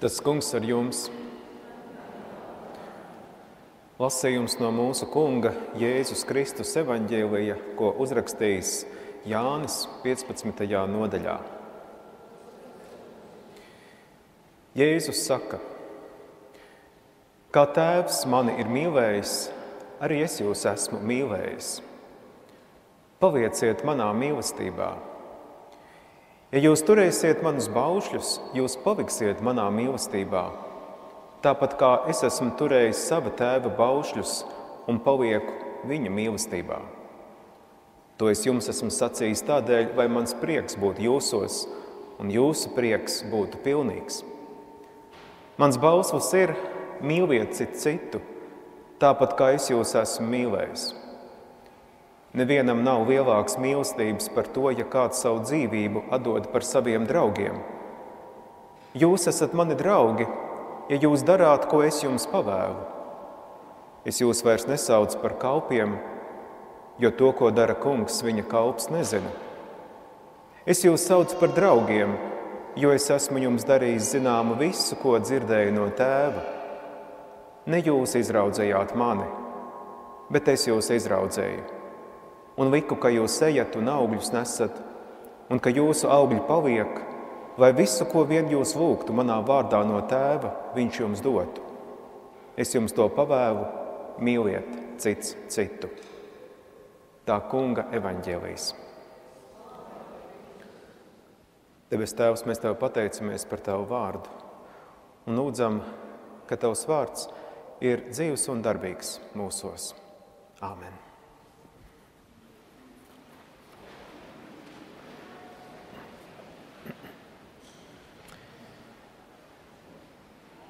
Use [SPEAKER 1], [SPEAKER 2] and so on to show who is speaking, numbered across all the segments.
[SPEAKER 1] Tas kungs ar jums. Lasījums no mūsu kunga Jēzus Kristus evaņģēlija, ko uzrakstījis Jānis 15. nodaļā. Jēzus saka, kā tēvs mani ir mīlējis, arī es jūs esmu mīlējis. Palieciet manā mīlestībā Ja jūs turēsiet manus baušļus, jūs paliksiet manā mīlestībā. Tāpat kā es esmu turējis sava tēva baušļus un palieku viņa mīlestībā. To es jums esmu sacījis tādēļ, lai mans prieks būtu jūsos un jūsu prieks būtu pilnīgs. Mans bauslis ir mīliet citu tāpat kā es jūs esmu mīlējis. Nevienam nav lielākas mīlestības par to, ja kāds savu dzīvību atdod par saviem draugiem. Jūs esat mani draugi, ja jūs darāt, ko es jums pavēlu. Es jūs vairs nesaucu par kalpiem, jo to, ko dara kungs, viņa kalps nezina. Es jūs saucu par draugiem, jo es esmu jums darījis zināmu visu, ko dzirdēju no tēva. Ne jūs izraudzējāt mani, bet es jūs izraudzēju un liku, ka jūs ejat un augļus nesat, un ka jūsu augļi paliek, lai visu, ko vien jūs lūgtu manā vārdā no tēva, viņš jums dotu. Es jums to pavēlu, mīliet cits citu. Tā kunga evaņģēlīs. Debes Tēvs, mēs Tev pateicamies par Tavu vārdu un lūdzam, ka Tavs vārds ir dzīves un darbīgs mūsos. Āmen!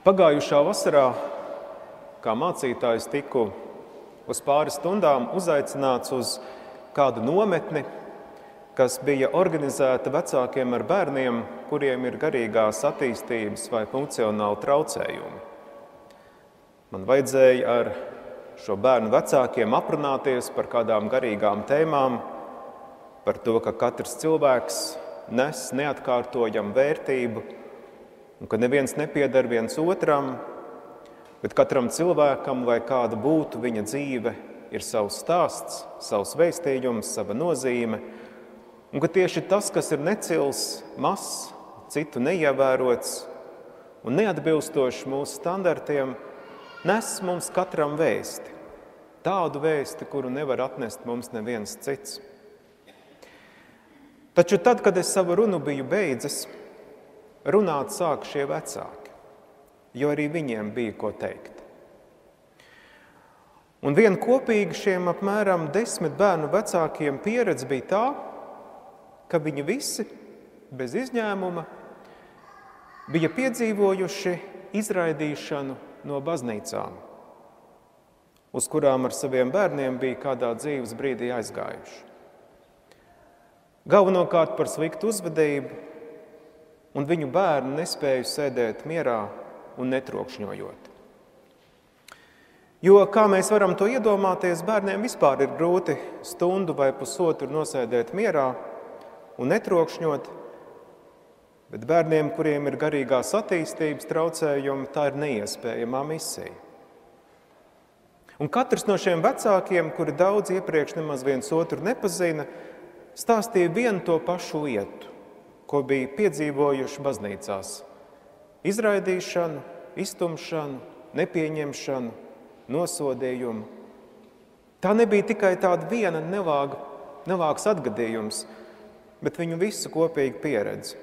[SPEAKER 1] Pagājušā vasarā, kā mācītājs, tiku uz pāris stundām uzaicināts uz kādu nometni, kas bija organizēta vecākiem ar bērniem, kuriem ir garīgās attīstības vai funkcionāli traucējumi. Man vajadzēja ar šo bērnu vecākiem aprunāties par kādām garīgām tēmām, par to, ka katrs cilvēks nes neatkārtojamu vērtību un ka neviens nepiedara viens otram, bet katram cilvēkam, lai kāda būtu viņa dzīve, ir savs stāsts, savs vēstījums, sava nozīme, un ka tieši tas, kas ir necils, mazs, citu neievērots un neatbilstošs mūsu standartiem, nes mums katram vēsti. Tādu vēsti, kuru nevar atnest mums neviens cits. Taču tad, kad es savu runu biju beidzis, runāt sāk šie vecāki, jo arī viņiem bija ko teikt. Un viena kopīga šiem apmēram desmit bērnu vecākiem pieredze bija tā, ka viņi visi, bez izņēmuma, bija piedzīvojuši izraidīšanu no baznīcām, uz kurām ar saviem bērniem bija kādā dzīves brīdī aizgājuši. Galvenokārt par sliktu uzvedību, un viņu bērni nespēja sēdēt mierā un netrokšņojot. Jo, kā mēs varam to iedomāties, bērniem vispār ir grūti stundu vai pusotru nosēdēt mierā un netrokšņot, bet bērniem, kuriem ir garīgās attīstības traucējumi, tā ir neiespējamā misija. Un katrs no šiem vecākiem, kuri daudz iepriekš nemaz viens otru nepazina, stāstīja vienu to pašu lietu ko bija piedzīvojuši baznīcās. Izraidīšanu, iztumšanu, nepieņemšanu, nosodījumu. Tā nebija tikai tāda viena nelāga, nelāgs atgadījums, bet viņu visu kopīga pieredze.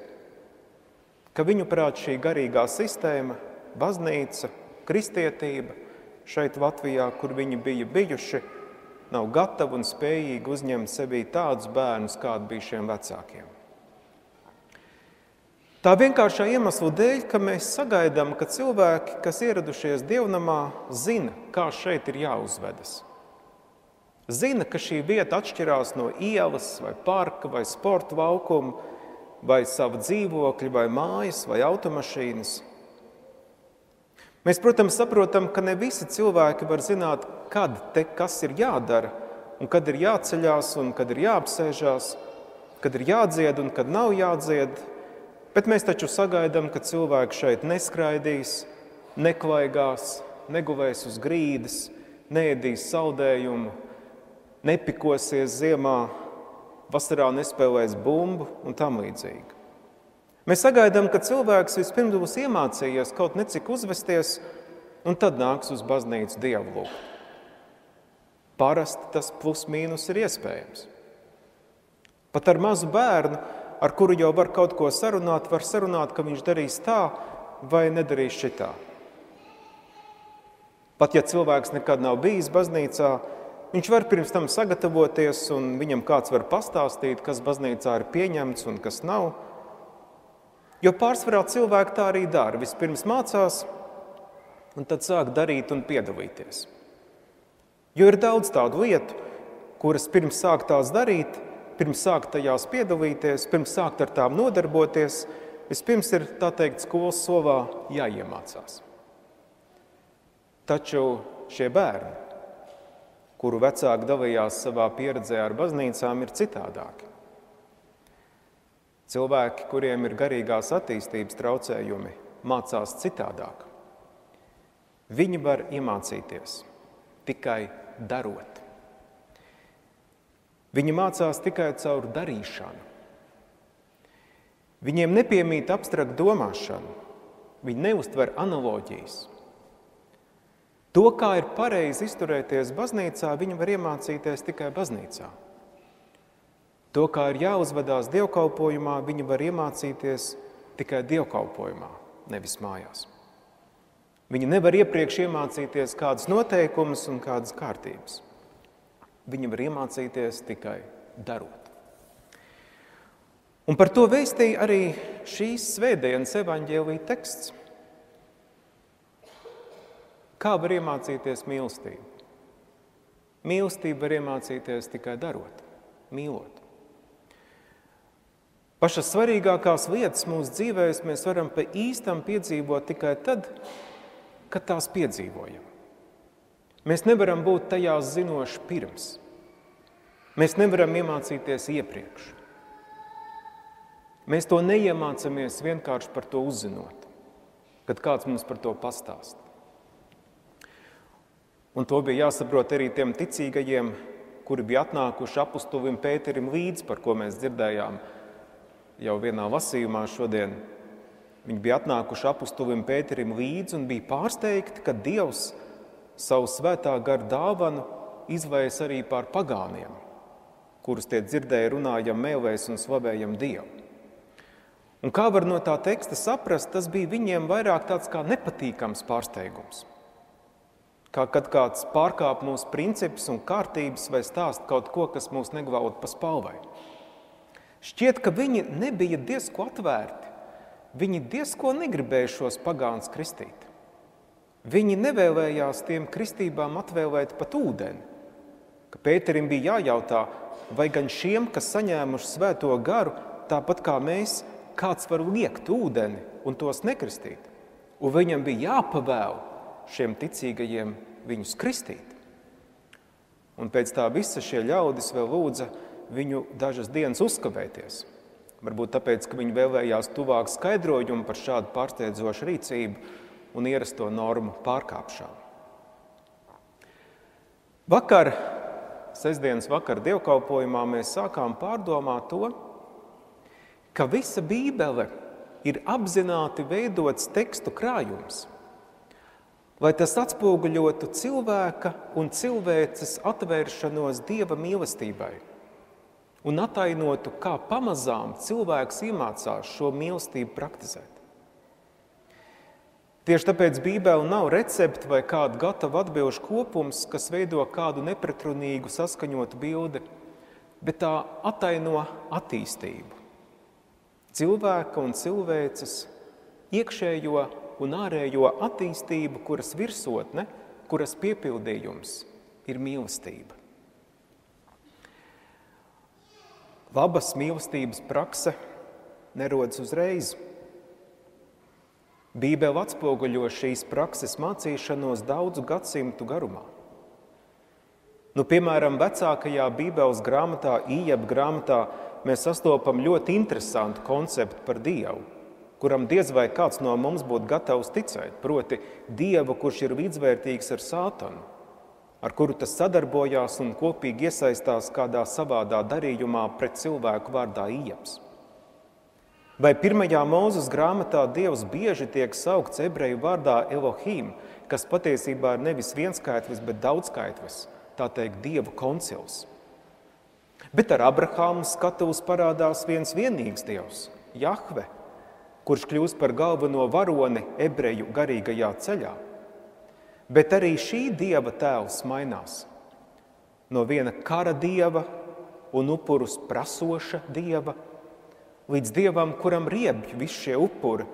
[SPEAKER 1] Ka viņu prāt šī garīgā sistēma, baznīca, kristietība šeit Latvijā, kur viņi bija bijuši, nav gatava un spējīga uzņemt sevī tādus bērnus, kādi bija šiem vecākiem. Tā vienkāršā iemesla dēļ, ka mēs sagaidām, ka cilvēki, kas ieradušies dievnamā, zina, kā šeit ir jāuzvedas. Zina, ka šī vieta atšķirās no ielas, vai parka, vai sporta laukuma, vai sava dzīvokļa, vai mājas, vai automašīnas. Mēs, protams, saprotam, ka ne visi cilvēki var zināt, kad te kas ir jādara, un kad ir jāceļās, un kad ir jāapsēžās, kad ir jādzied un kad nav jādzied Bet mēs taču sagaidām, ka cilvēki šeit neskraidīs, neklaigās, negulēs uz grīdas, neēdīs saldējumu, nepikosies ziemā, vasarā nespēlēs bumbu un tam līdzīgi. Mēs sagaidām, ka cilvēks vispirms būs iemācījies kaut necik uzvesties, un tad nāks uz baznīcu dievu lūgt. Parasti tas plus-mínus ir iespējams. Pat ar mazu bērnu, ar kuru jau var kaut ko sarunāt, var sarunāt, ka viņš darīs tā vai nedarīs šitā. Pat ja cilvēks nekad nav bijis baznīcā, viņš var pirms tam sagatavoties, un viņam kāds var pastāstīt, kas baznīcā ir pieņemts un kas nav. Jo pārsvarā cilvēki tā arī dara. Vispirms mācās, un tad sāk darīt un piedalīties. Jo ir daudz tādu lietu, kuras pirms sāk tās darīt, pirms sāk tajās piedalīties, pirms sākt ar tām nodarboties, vispirms ir tā teikt skolas solā jāiemācās. Taču šie bērni, kuru vecāki dalījās savā pieredzē ar baznīcām, ir citādāki. Cilvēki, kuriem ir garīgās attīstības traucējumi, mācās citādāk. Viņi var iemācīties tikai darot. Viņi mācās tikai caur darīšanu. Viņiem nepiemīt abstrakta domāšana, viņi neuztver analoģijas. To, kā ir pareizi izturēties baznīcā, viņi var iemācīties tikai baznīcā. To, kā ir jāuzvedās dievkalpojumā, viņi var iemācīties tikai dievkalpojumā, nevis mājās. Viņi nevar iepriekš iemācīties kādas noteikumus un kādas kārtības. Viņi var iemācīties tikai darot. Un par to vēstīja arī šīs svētdienas evaņģēlīja teksts. Kā var iemācīties mīlestību? Mīlestību var iemācīties tikai darot, mīlot. Pašas svarīgākās lietas mūsu dzīvēs mēs varam pa īstam piedzīvot tikai tad, kad tās piedzīvojam. Mēs nevaram būt tajās zinoši pirms. Mēs nevaram iemācīties iepriekš. Mēs to neiemācāmies vienkārši par to uzzinot, kad kāds mums par to pastāst. Un to bija jāsaprot arī tiem ticīgajiem, kuri bija atnākuši apustuvim Pēterim līdzi, par ko mēs dzirdējām jau vienā lasījumā šodien. Viņi bija atnākuši apustuvim Pēterim līdzi un bija pārsteigti, ka Dievs savu svētā gara dāvanu izvēs arī pār pagāniem, kurus tie dzirdēja runājam mēlēs un slavējam Dievu. Un kā var no tā teksta saprast, tas bija viņiem vairāk tāds kā nepatīkams pārsteigums – kā kad kāds pārkāp mūsu principus un kārtības vai stāst kaut ko, kas mūs neglauda pa spalvai. Šķiet, ka viņi nebija diezko atvērti. Viņi diezko negribēja šos pagāns kristīt. Viņi nevēlējās tiem kristībām atvēlēt pat ūdeni. Ka Pēterim bija jājautā, vai gan šiem, kas saņēmuši svēto garu, tāpat kā mēs, kāds var liekt ūdeni un tos nekristīt. Un viņam bija jāpavēl šiem ticīgajiem viņus kristīt. Un pēc tā visa šie ļaudis vēl lūdza viņu dažas dienas uzkavēties. Varbūt tāpēc, ka viņi vēlējās tuvāk skaidrojumu par šādu pārsteidzošu rīcību un ierasto normu pārkāpšanu. Vakar, sestdienas vakar dievkalpojumā mēs sākām pārdomāt to, ka visa Bībele ir apzināti veidots tekstu krājums – lai tas atspoguļotu cilvēka un cilvēces atvēršanos Dieva mīlestībai un atainotu, kā pamazām cilvēks iemācās šo mīlestību praktizēt. Tieši tāpēc Bībele nav recepte vai kāda gatava atbilžu kopums, kas veido kādu nepretrunīgu saskaņotu bildi, bet tā ataino attīstību. Cilvēka un cilvēces iekšējo un ārējo attīstību, kuras virsotne, kuras piepildījums ir mīlestība. Labas mīlestības prakse nerodas uzreiz. Bībele atspoguļo šīs prakses mācīšanos daudzu gadsimtu garumā. Nu, piemēram, vecākajā Bībeles grāmatā, Ījab grāmatā, mēs sastopam ļoti interesantu konceptu par Dievu kuram diez vai kāds no mums būtu gatavs ticēt, proti, Dievu, kurš ir līdzvērtīgs ar sātanu, ar kuru tas sadarbojās un kopīgi iesaistās kādā savādā darījumā pret cilvēku vārdā Ieps. Vai pirmajā mūzes grāmatā Dievs bieži tiek saukts ebreju vārdā Elohim, kas patiesībā ir nevis vienskaitlis, bet daudzskaitlis, tā teikt, Dieva koncils. Bet ar Abrahāmu skatuves parādās viens vienīgs Dievs, Jahve, kurš kļūst par galveno varoni ebreju garīgajā ceļā. Bet arī šī dieva tēls mainās. No viena kara dieva un upurus prasoša dieva līdz dievam, kuram riebj visi šie upuri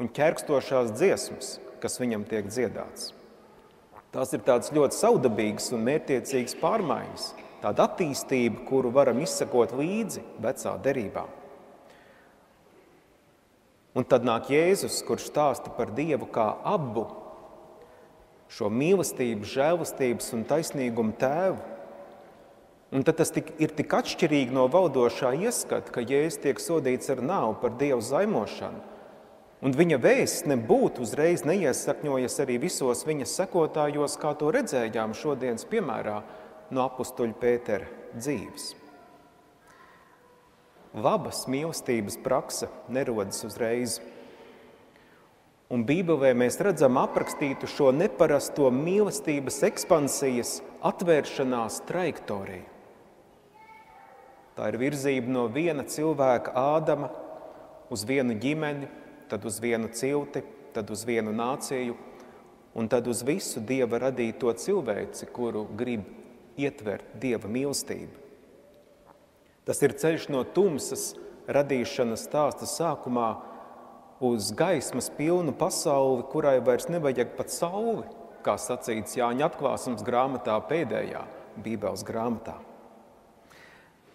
[SPEAKER 1] un ķerkstošās dziesmas, kas viņam tiek dziedāts. Tās ir tādas ļoti saudabīgas un mērķiecīgas pārmaiņas, tāda attīstība, kuru varam izsekot līdzi vecā derībā. Un tad nāk Jēzus, kurš stāsta par Dievu kā abu šo mīlestību, žēlastības un taisnīgumu tēvu. Un tad tas tik, ir tik atšķirīgi no valdošā ieskata, ka Jēzus tiek sodīts ar nāvu par Dievu zaimošanu. Un viņa vēsts nebūtu uzreiz neiesakņojas arī visos viņa sekotājos, kā to redzējām šodienas piemērā no apustuļa Pētera dzīves. Labas mīlestības praksa nerodas uzreiz. Un Bībelē mēs redzam aprakstītu šo neparasto mīlestības ekspansijas atvēršanās trajektoriju. Tā ir virzība no viena cilvēka ādama uz vienu ģimeni, tad uz vienu cilti, tad uz vienu nāciju, un tad uz visu Dieva radīto cilvēci, kuru grib ietvert Dieva mīlestību. Tas ir ceļš no tumsas radīšanas stāsta sākumā uz gaismas pilnu pasauli, kurai vairs nevajag pat sauli, kā sacīts Jāņa atklāsmes grāmatā pēdējā Bībeles grāmatā.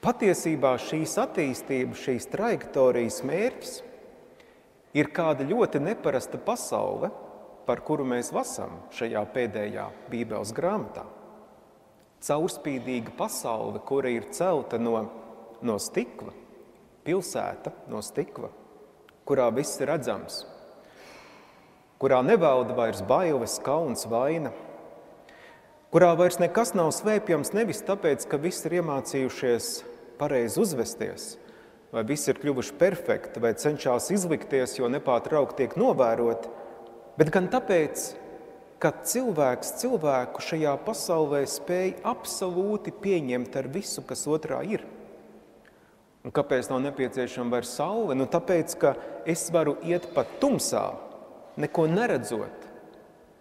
[SPEAKER 1] Patiesībā šīs attīstības, šīs trajektorijas mērķis ir kāda ļoti neparasta pasaule, par kuru mēs lasām šajā pēdējā Bībeles grāmatā. Caurspīdīga pasaule, kura ir celta no no stikla, pilsēta no stikla, kurā viss ir redzams, kurā nevalda vairs bailes, kauns, vaina, kurā vairs nekas nav svēpjams nevis tāpēc, ka visi ir iemācījušies pareizi uzvesties, vai visi ir kļuvuši perfekti, vai cenšas izlikties, jo nepārtraukti tiek novēroti, bet gan tāpēc, ka cilvēks cilvēku šajā pasaulē spēj absolūti pieņemt ar visu, kas otrā ir. Un kāpēc nav nepieciešama vairs saule? Nu, tāpēc, ka es varu iet pat tumsā, neko neredzot,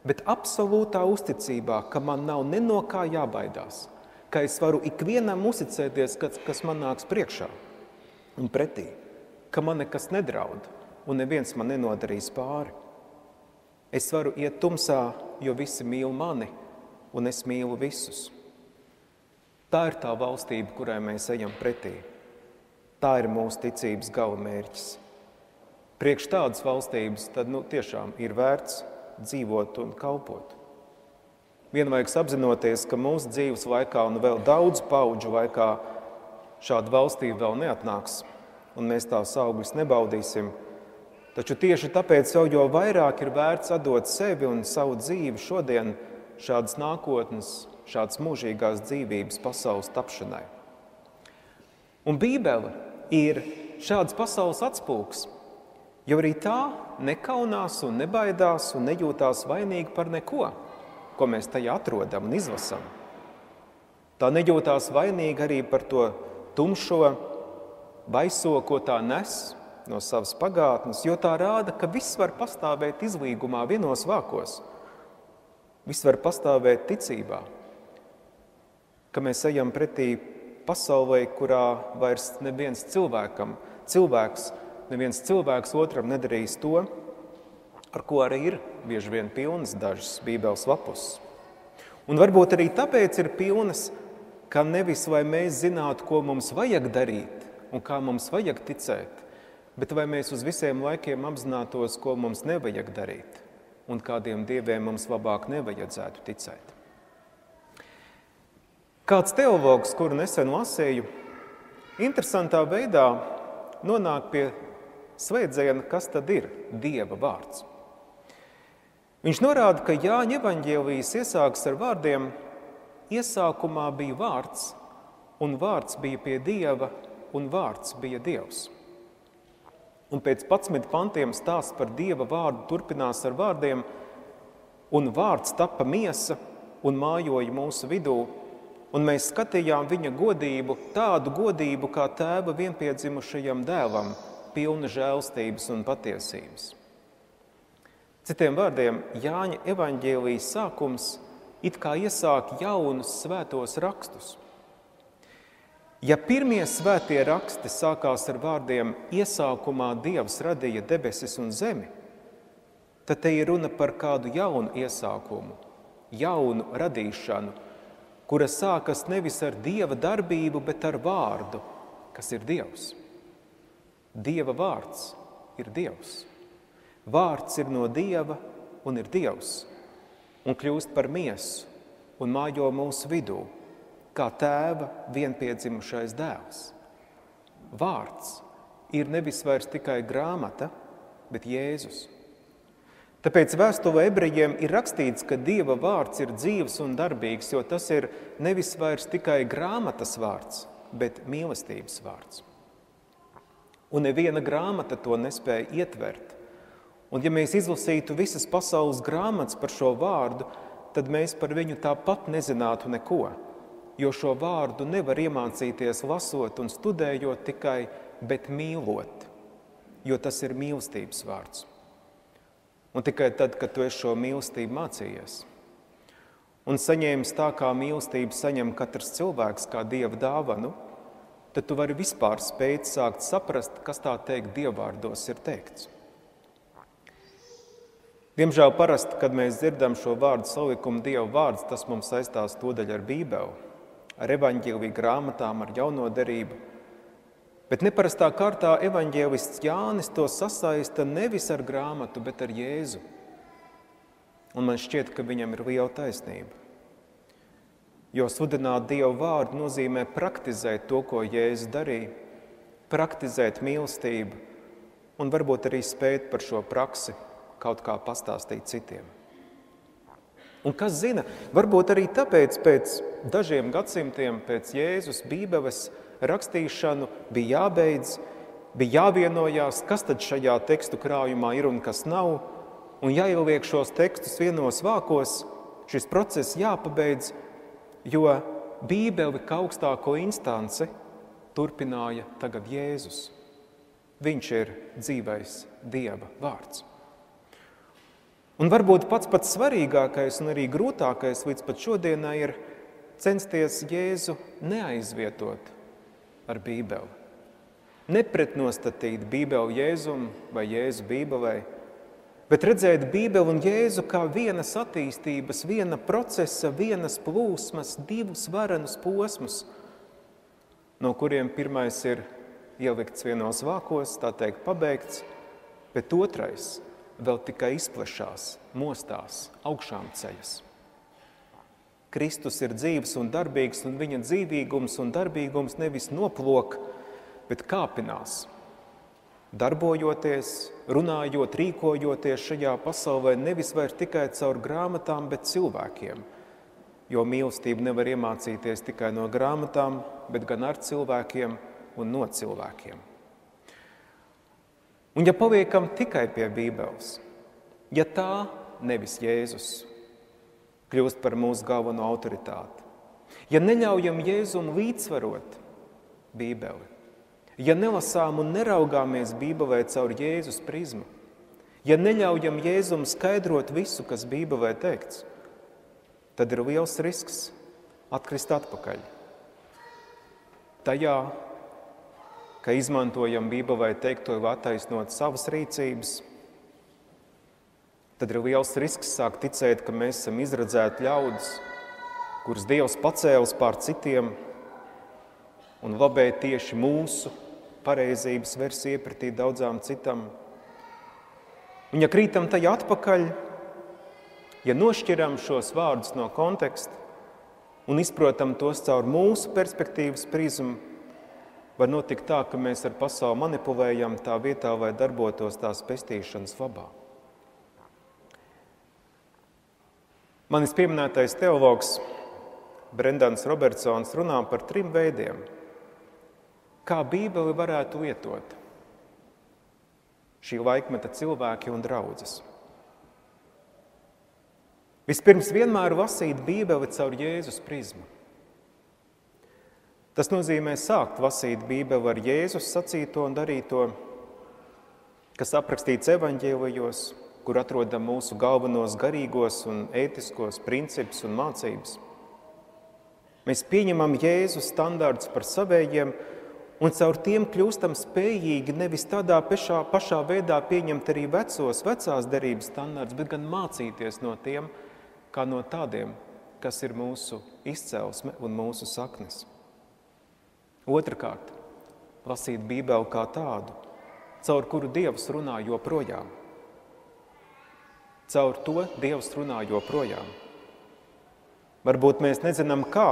[SPEAKER 1] bet absolūtā uzticībā, ka man nav ne no kā jābaidās, ka es varu ikvienam uzticēties, kas, kas man nāks priekšā un pretī, ka man nekas nedraud un neviens man nenodarīs pāri. Es varu iet tumsā, jo visi mīl mani un es mīlu visus. Tā ir tā valstība, kurai mēs ejam pretī. Tā ir mūsu ticības galamērķis. Priekš tādas valstības tad nu, tiešām ir vērts dzīvot un kalpot. Vienlaikus apzinoties, ka mūsu dzīves laikā un vēl daudz paudžu laikā šāda valstība vēl neatnāks, un mēs tās augļus nebaudīsim. Taču tieši tāpēc jau jo vairāk ir vērts atdot sevi un savu dzīvi šodien šādas nākotnes, šādas mūžīgās dzīvības pasaules tapšanai. Un Bībele ir šāds pasaules atspūgs, jo arī tā nekaunās un nebaidās un nejūtās vainīga par neko, ko mēs tajā atrodam un izlasām. Tā nejūtās vainīga arī par to tumšo, baiso, ko tā nes no savas pagātnes, jo tā rāda, ka viss var pastāvēt izlīgumā vienos vākos. Viss var pastāvēt ticībā, ka mēs ejam pretī pasaulē, kurā vairs neviens cilvēkam, cilvēks, neviens cilvēks otram nedarīs to, ar ko arī ir bieži vien pilnas dažas bībeles lapus. Un varbūt arī tāpēc ir pilnas, ka nevis vai mēs zinātu, ko mums vajag darīt un kā mums vajag ticēt, bet vai mēs uz visiem laikiem apzinātos, ko mums nevajag darīt un kādiem dieviem mums labāk nevajadzētu ticēt. Kāds teologs, kuru nesen lasīju, interesantā veidā nonāk pie Svētdiena, kas tad ir Dieva vārds? Viņš norāda, ka Jāņa evaņģēlijas iesākas ar vārdiem: Iesākumā bija vārds, un vārds bija pie Dieva, un vārds bija Dievs. Un pēc 11 pantiem stāsts par Dieva vārdu turpinās ar vārdiem: Un vārds tapa miesa un mājoja mūsu vidū, un mēs skatījām viņa godību, tādu godību kā tēva vienpiedzimušajam dēlam, pilna žēlstības un patiesības. Citiem vārdiem, Jāņa evaņģēlijas sākums it kā iesāk jaunus svētos rakstus. Ja pirmie svētie raksti sākās ar vārdiem iesākumā Dievs radīja debesis un zemi, tad te ir runa par kādu jaunu iesākumu, jaunu radīšanu, kura sākas nevis ar dieva darbību, bet ar vārdu, kas ir Dievs. Dieva vārds ir Dievs. Vārds ir no Dieva un ir Dievs, un kļūst par miesu un mājo mūsu vidū, kā tēva vienpiedzimušais dēls. Vārds ir nevis vairs tikai grāmata, bet Jēzus. Tāpēc vēstulē ebrejiem ir rakstīts, ka Dieva vārds ir dzīves un darbīgs, jo tas ir nevis vairs tikai grāmatas vārds, bet mīlestības vārds. Un neviena grāmata to nespēja ietvert. Un ja mēs izlasītu visas pasaules grāmatas par šo vārdu, tad mēs par viņu tāpat nezinātu neko, jo šo vārdu nevar iemācīties lasot un studējot tikai, bet mīlot, jo tas ir mīlestības vārds. Un tikai tad, kad tu šo mīlestību mācījies un saņēmis tā, kā mīlestību saņem katrs cilvēks, kā dieva dāvanu, tad tu vari vispār spēt sākt saprast, kas tā teikt dievvvārdos ir teikts. Diemžēl parasti, kad mēs dzirdam šo vārdu salikumu Dieva vārds, tas mums saistās todaļ ar Bībeli, ar evaņģēlīju grāmatām, ar jauno derību, Bet neparastā kārtā evaņģēlists Jānis to sasaista nevis ar grāmatu, bet ar Jēzu. Un man šķiet, ka viņam ir liela taisnība. Jo sludināt Dievu vārdu nozīmē praktizēt to, ko Jēzus darīja, praktizēt mīlestību un varbūt arī spēt par šo praksi kaut kā pastāstīt citiem. Un kas zina, varbūt arī tāpēc pēc dažiem gadsimtiem pēc Jēzus Bībeles rakstīšanu bija jābeidz, bija jāvienojās, kas tad šajā tekstu krājumā ir un kas nav, un jāieliek šos tekstus vienos vākos, šis process jāpabeidz, jo Bībeli kā augstāko instanci turpināja tagad Jēzus. Viņš ir dzīvais Dieva vārds. Un varbūt pats pats svarīgākais un arī grūtākais līdz pat šodienai ir censties Jēzu neaizvietot ar Bībeli. Nepretnostatīt Bībeli Jēzum vai Jēzu Bībelē, bet redzēt Bībeli un Jēzu kā vienas attīstības, viena procesa, vienas plūsmas, divus varenus posmus, no kuriem pirmais ir ielikts vienos vākos, tā teikt, pabeigts, bet otrais vēl tikai izplešās, mostās, augšām ceļas. Kristus ir dzīves un darbīgs, un viņa dzīvīgums un darbīgums nevis noplok, bet kāpinās. Darbojoties, runājot, rīkojoties šajā pasaulē, nevis vairs tikai caur grāmatām, bet cilvēkiem. Jo mīlestību nevar iemācīties tikai no grāmatām, bet gan ar cilvēkiem un no cilvēkiem. Un ja paliekam tikai pie Bībeles, ja tā nevis Jēzus, kļūst par mūsu galveno autoritāti. Ja neļaujam Jēzum līdzsvarot Bībeli, ja nelasām un neraugāmies Bībelē caur Jēzus prizmu, ja neļaujam Jēzum skaidrot visu, kas Bībelē teikts, tad ir liels risks atkrist atpakaļ. Tajā, ka izmantojam Bībelē teikto, lai attaisnot savas rīcības, tad ir liels risks sākt ticēt, ka mēs esam izredzēti ļaudis, kurus Dievs pacēlis pār citiem un labē tieši mūsu pareizības versiju iepratī daudzām citām. Un ja krītam tajā atpakaļ, ja nošķiram šos vārdus no konteksta un izprotam tos caur mūsu perspektīvas prizmu, Var notikt tā, ka mēs ar pasauli manipulējam tā vietā, lai darbotos tās pestīšanas labā. Manis pieminētais teologs Brendans Robertsons runā par trim veidiem, kā Bībeli varētu lietot šī laikmeta cilvēki un draudzes. Vispirms vienmēr lasīt Bībeli caur Jēzus prizmu. Tas nozīmē sākt lasīt Bībeli ar Jēzus sacīto un darīto, kas aprakstīts evaņģēlijos, kur atrodam mūsu galvenos garīgos un ētiskos principus un mācības. Mēs pieņemam Jēzus standārts par savējiem un caur tiem kļūstam spējīgi nevis tādā pašā, pašā veidā pieņemt arī vecos, vecās derības standārts, bet gan mācīties no tiem, kā no tādiem, kas ir mūsu izcelsme un mūsu saknes. Otrakārt, lasīt Bībeli kā tādu, caur kuru Dievs runā joprojām. Caur to Dievs runā joprojām. Varbūt mēs nezinām, kā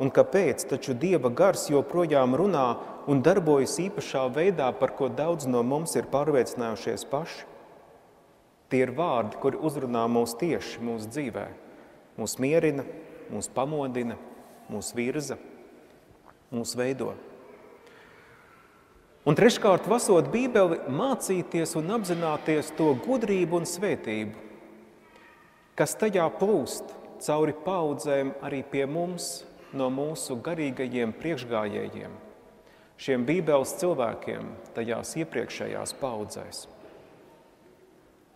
[SPEAKER 1] un kāpēc, taču Dieva gars joprojām runā un darbojas īpašā veidā, par ko daudz no mums ir pārliecinājušies paši. Tie ir vārdi, kuri uzrunā mūs tieši mūsu dzīvē. Mūs mierina, mūs pamodina, mūs virza, mūs veido. Un treškārt, lasot Bībeli, mācīties un apzināties to gudrību un svētību, kas tajā plūst cauri paudzēm arī pie mums no mūsu garīgajiem priekšgājējiem, šiem Bībeles cilvēkiem tajās iepriekšējās paudzēs.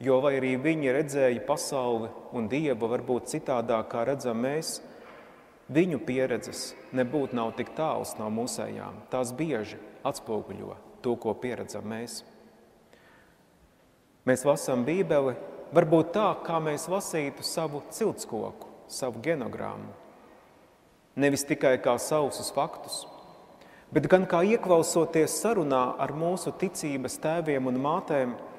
[SPEAKER 1] Jo vai arī viņi redzēja pasauli un dievu varbūt citādāk, kā redzam mēs, viņu pieredzes nebūtu nav tik tāls no mūsējām. Tās bieži atspoguļo to, ko pieredzam mēs. Mēs lasām Bībeli varbūt tā, kā mēs lasītu savu ciltskoku, savu genogrammu. Nevis tikai kā sausus faktus, bet gan kā ieklausoties sarunā ar mūsu ticības tēviem un mātēm –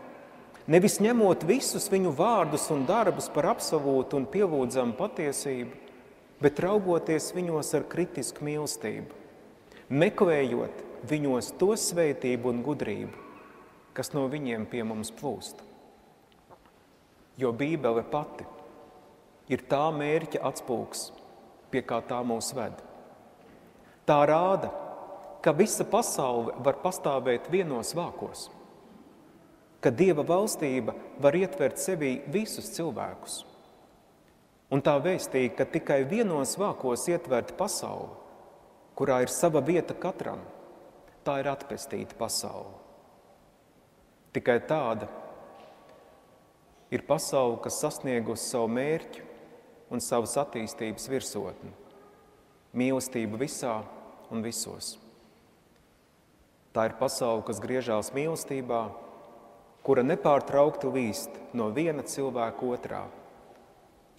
[SPEAKER 1] Nevis ņemot visus viņu vārdus un darbus par absolūtu un pielūdzamu patiesību, bet raugoties viņos ar kritisku mīlestību, meklējot viņos to svētību un gudrību, kas no viņiem pie mums plūst. Jo Bībele pati ir tā mērķa atspūgs, pie kā tā mūs ved. Tā rāda, ka visa pasaule var pastāvēt vienos vākos – ka Dieva valstība var ietvert sevī visus cilvēkus. Un tā vēstīja, ka tikai vienos vākos ietverta pasaule, kurā ir sava vieta katram, tā ir atpestīta pasaule. Tikai tāda ir pasaule, kas sasniegusi savu mērķu un savas attīstības virsotni - mīlestību visā un visos. Tā ir pasaule, kas griežās mīlestībā, kura nepārtraukti līst no viena cilvēka otrā.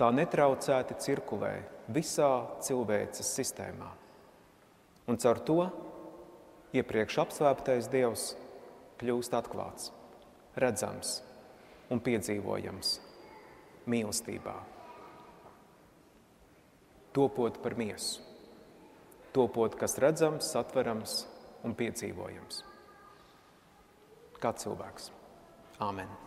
[SPEAKER 1] Tā netraucēti cirkulē visā cilvēces sistēmā. Un caur to iepriekš apsvēptais Dievs kļūst atklāts, redzams un piedzīvojams mīlestībā. Topot par miesu, topot, kas redzams, atverams un piedzīvojams. Kā cilvēks. Amen.